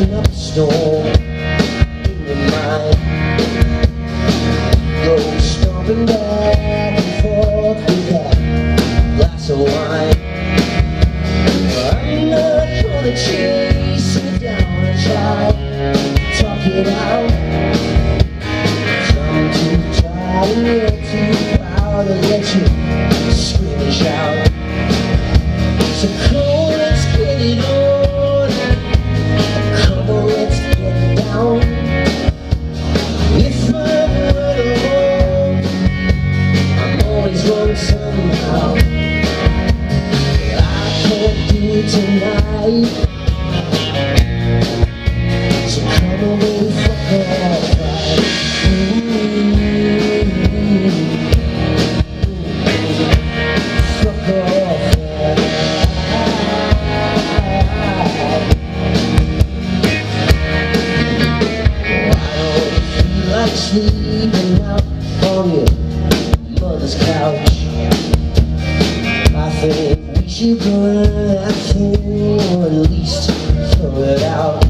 Dusting up a storm in your mind Go stomping back and forth with that glass of wine. I'm not gonna chase you down and try Talk it out. I'm too tired and you're too proud to let you scream and shout. So sleeping out on your mother's couch. I think we should burn that thing or at least throw it out.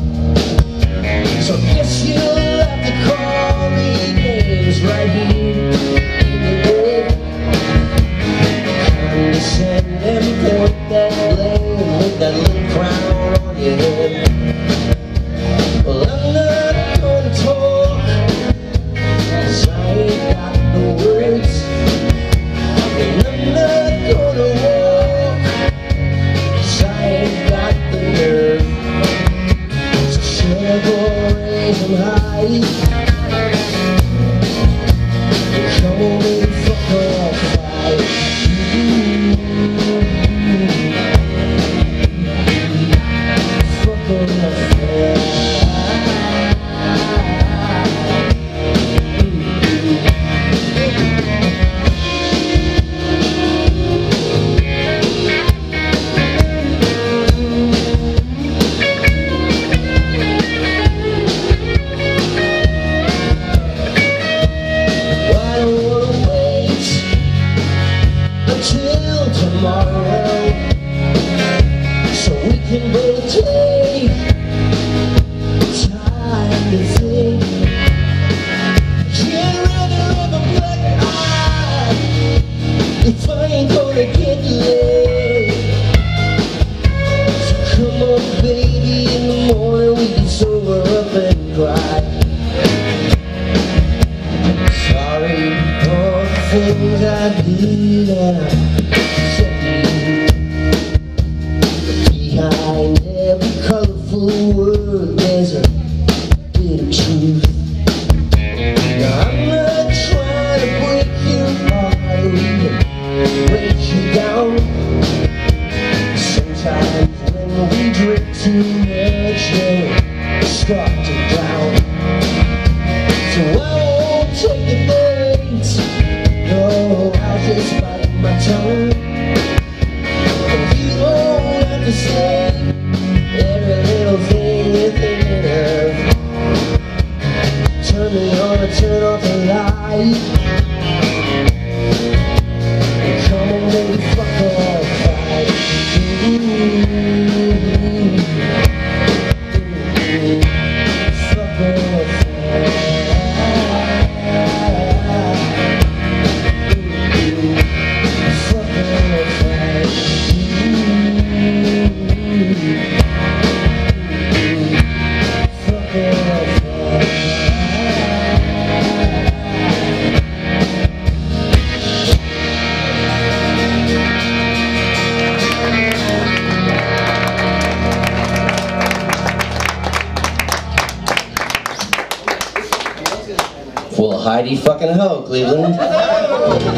Raise high if I ain't gonna get laid. We drink too much, then we start to drown. So I won't take the bait No, I'll just bite my tongue. And you don't have to say Every little thing you're thinking of Turn me on and turn off the light Well, Heidi fucking ho, Cleveland.